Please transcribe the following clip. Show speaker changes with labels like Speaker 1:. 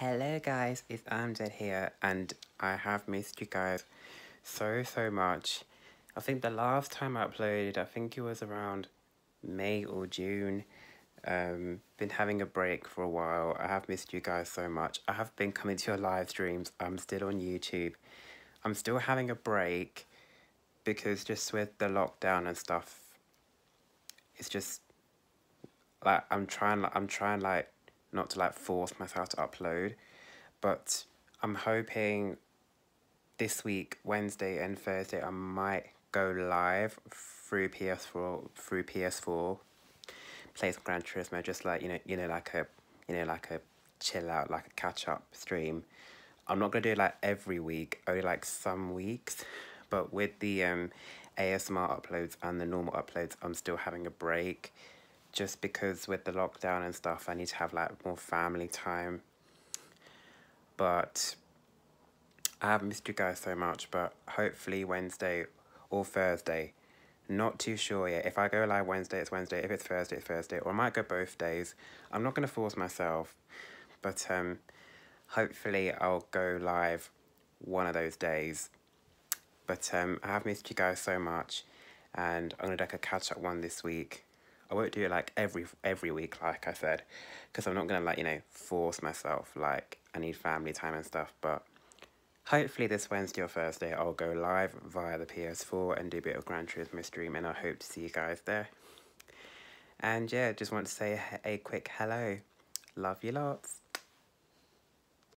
Speaker 1: Hello guys, it's Amjad here and I have missed you guys so so much. I think the last time I uploaded, I think it was around May or June. Um, been having a break for a while. I have missed you guys so much. I have been coming to your live streams. I'm still on YouTube. I'm still having a break because just with the lockdown and stuff, it's just like I'm trying I'm trying like not to like force myself to upload, but I'm hoping this week, Wednesday and Thursday, I might go live through PS4 through PS4, play some Gran Turismo, just like you know, you know, like a you know, like a chill out, like a catch up stream. I'm not gonna do it like every week, only like some weeks, but with the um, ASMR uploads and the normal uploads, I'm still having a break just because with the lockdown and stuff, I need to have like more family time. But I have missed you guys so much, but hopefully Wednesday or Thursday. Not too sure yet. If I go live Wednesday, it's Wednesday. If it's Thursday, it's Thursday. Or I might go both days. I'm not going to force myself. But um, hopefully I'll go live one of those days. But um, I have missed you guys so much. And I'm going to do like a catch-up one this week. I won't do it like every every week, like I said, because I'm not gonna like you know force myself. Like I need family time and stuff. But hopefully this Wednesday or Thursday, I'll go live via the PS4 and do a bit of Gran Turismo stream, and I hope to see you guys there. And yeah, just want to say a quick hello. Love you lots.